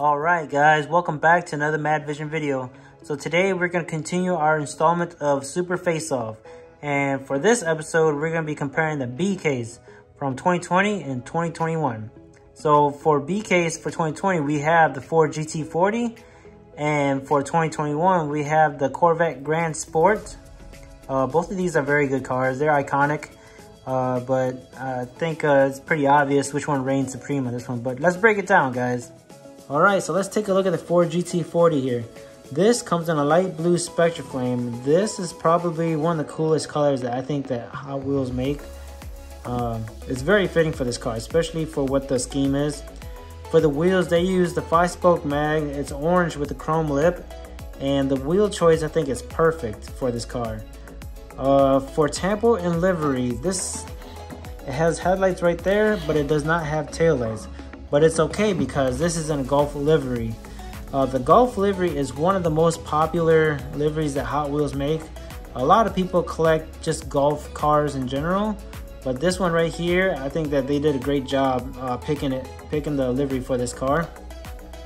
Alright guys, welcome back to another Madd Vision video. So today we're going to continue our installment of Super Face Off. And for this episode, we're going to be comparing the B case from 2020 and 2021. So for B case for 2020, we have the Ford GT40. And for 2021, we have the Corvette Grand Sport. Uh, both of these are very good cars. They're iconic. Uh, but I think uh, it's pretty obvious which one reigns supreme on this one. But let's break it down, guys. All right, so let's take a look at the Ford GT40 here. This comes in a light blue Spectraflame. This is probably one of the coolest colors that I think that Hot Wheels make. Um, it's very fitting for this car, especially for what the scheme is. For the wheels, they use the five-spoke mag. It's orange with the chrome lip. And the wheel choice, I think, is perfect for this car. Uh, for Tampo and livery, this it has headlights right there, but it does not have taillights. But it's okay because this is in a Gulf livery. Uh, the Gulf livery is one of the most popular liveries that Hot Wheels make. A lot of people collect just Gulf cars in general, but this one right here, I think that they did a great job uh, picking it, picking the livery for this car.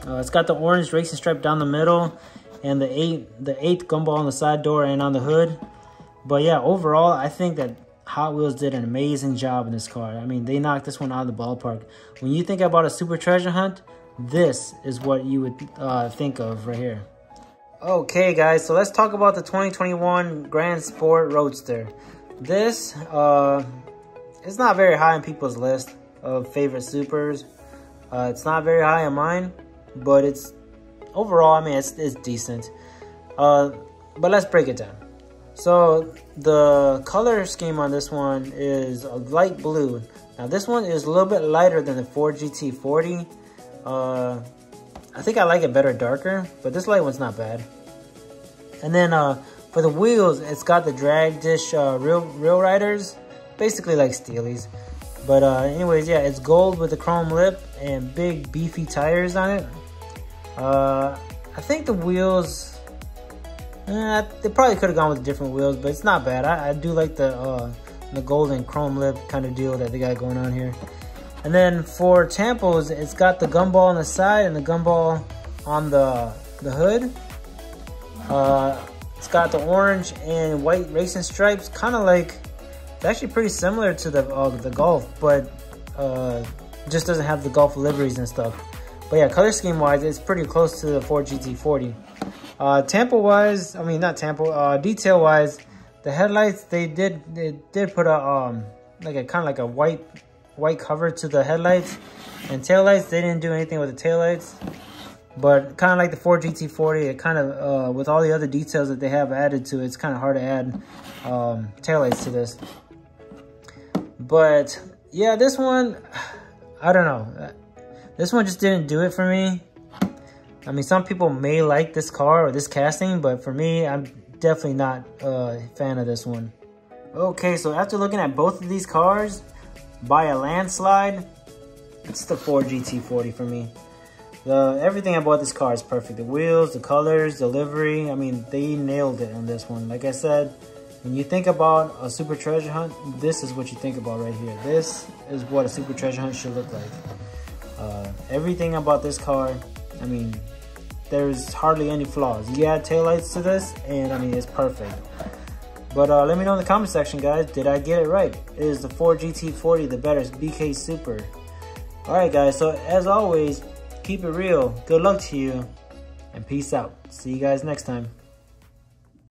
Uh, it's got the orange racing stripe down the middle, and the eight, the eighth gumball on the side door and on the hood. But yeah, overall, I think that Hot Wheels did an amazing job in this car. I mean, they knocked this one out of the ballpark. When you think about a super treasure hunt, this is what you would uh, think of right here. Okay, guys, so let's talk about the 2021 Grand Sport Roadster. This uh, is not very high on people's list of favorite supers. Uh, it's not very high on mine, but it's overall, I mean, it's, it's decent. Uh, but let's break it down. So the color scheme on this one is a light blue. Now this one is a little bit lighter than the Ford GT40. Uh, I think I like it better darker, but this light one's not bad. And then uh, for the wheels, it's got the drag dish uh, real real riders, basically like Steelies. But uh, anyways, yeah, it's gold with the chrome lip and big beefy tires on it. Uh, I think the wheels Eh, they probably could have gone with different wheels, but it's not bad. I, I do like the uh, the golden chrome lip kind of deal that they got going on here. And then for Tampos, it's got the gumball on the side and the gumball on the the hood. Uh, it's got the orange and white racing stripes, kind of like it's actually pretty similar to the uh, the Gulf, but uh, just doesn't have the Gulf liveries and stuff. But yeah, color scheme wise, it's pretty close to the Ford GT40. Uh, Tampo wise, I mean not Tampo, uh, detail wise, the headlights they did they did put a um like a kind of like a white white cover to the headlights and taillights. They didn't do anything with the taillights. But kind of like the Ford GT40, it kind of, uh, with all the other details that they have added to it, it's kind of hard to add um, taillights to this. But yeah, this one, I don't know. This one just didn't do it for me. I mean, some people may like this car or this casting, but for me, I'm definitely not a fan of this one. Okay, so after looking at both of these cars, by a landslide, it's the Ford GT40 for me. The Everything about this car is perfect. The wheels, the colors, the livery, I mean, they nailed it on this one. Like I said, when you think about a super treasure hunt, this is what you think about right here. This is what a super treasure hunt should look like. Uh, everything about this car, I mean, there's hardly any flaws. You add taillights to this, and I mean, it's perfect. But uh, let me know in the comment section, guys. Did I get it right? Is the Ford GT40 the better BK Super? Alright, guys. So, as always, keep it real. Good luck to you. And peace out. See you guys next time.